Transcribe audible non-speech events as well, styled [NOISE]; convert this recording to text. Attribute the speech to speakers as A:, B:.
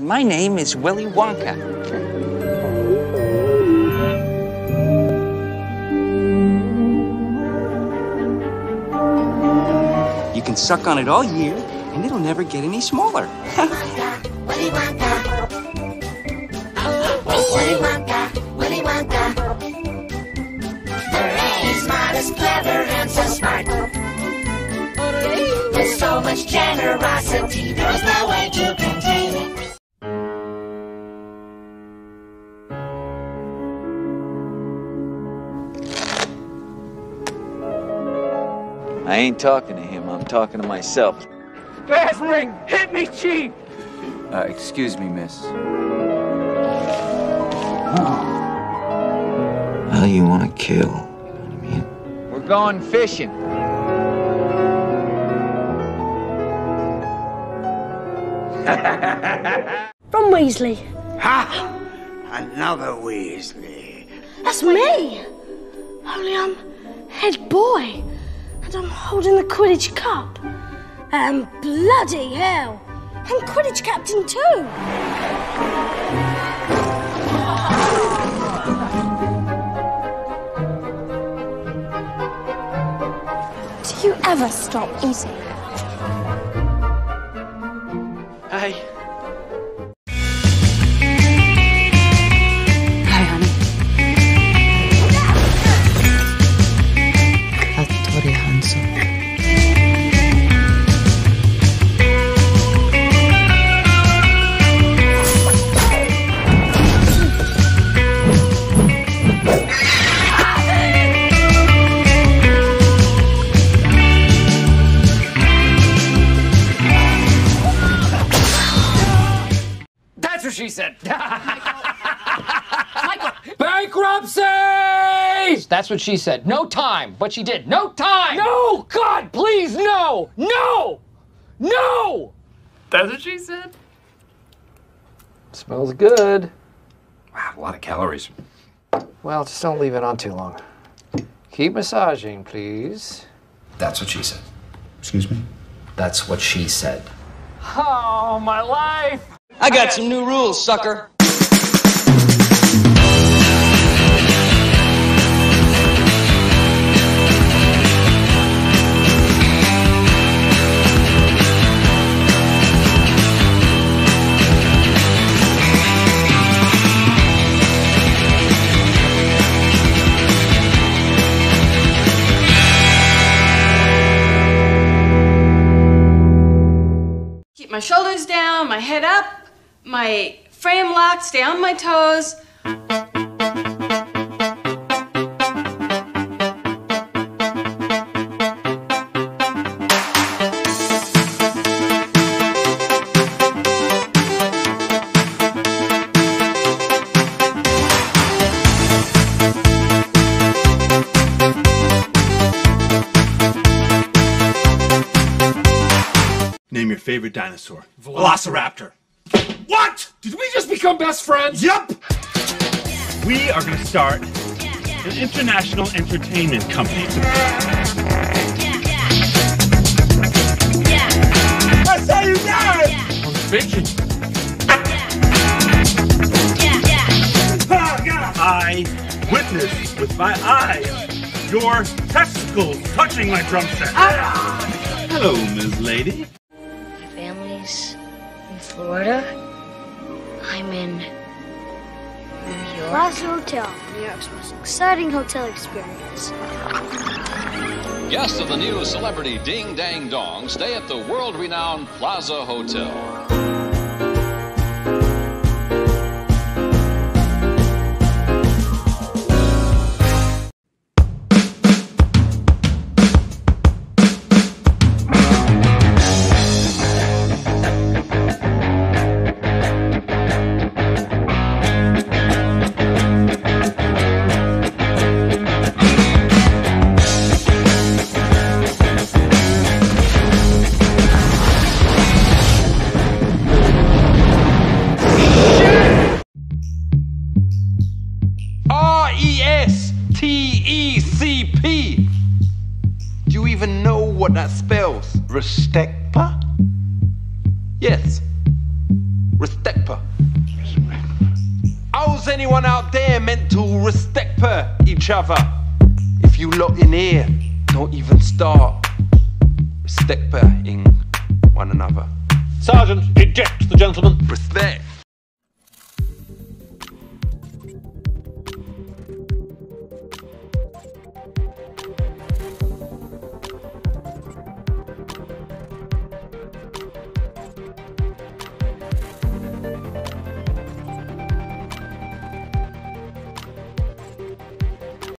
A: My name is Willy Wonka. You can suck on it all year, and it'll never get any smaller.
B: Willy Wonka. Willy Wonka, Willy Wonka. Hooray! Smart clever and so smart. With so much generosity, there's no way to
C: I ain't talking to him, I'm talking to myself.
D: Fast ring! Hit me, Chief!
C: Uh, excuse me, miss. Well, you want to kill. You know what I mean?
D: We're going fishing. [LAUGHS]
E: From Weasley.
F: Ha! Another Weasley.
E: That's me. Only I'm head boy. And I'm holding the Quidditch Cup. And bloody hell. I'm Quidditch captain too. Do you ever stop eating?
D: That's what she said. Bankruptcy! That's what she said. No time, but she did. No time! No! God, please, no! No! No!
G: That's what she said.
D: Smells good.
G: Wow, a lot of calories.
D: Well, just don't leave it on too long. Keep massaging, please.
G: That's what she said. Excuse me? That's what she said.
D: Oh, my life!
A: I got some new rules, sucker.
H: Keep my shoulders down, my head up, my frame locked, stay on my toes.
I: Name your favorite dinosaur. Velociraptor. What?
D: Did we just become best friends?
I: Yup! We are going to start an international entertainment company. That's how you die!
D: I'm fiction.
I: I witnessed with my eyes your testicles touching my drum set. Hello, Ms. Lady.
E: My family's in Florida. I'm in New York. Plaza Hotel, New York's most exciting hotel experience.
J: Guests of the new celebrity Ding Dang Dong stay at the world renowned Plaza Hotel.
K: S T E C P. Do you even know what that spells? Respectpa? Yes. Respect her. How's anyone out there meant to respect her, each other? If you lot in here don't even start respect her in one another.
I: Sergeant, eject the gentleman.
K: Respect.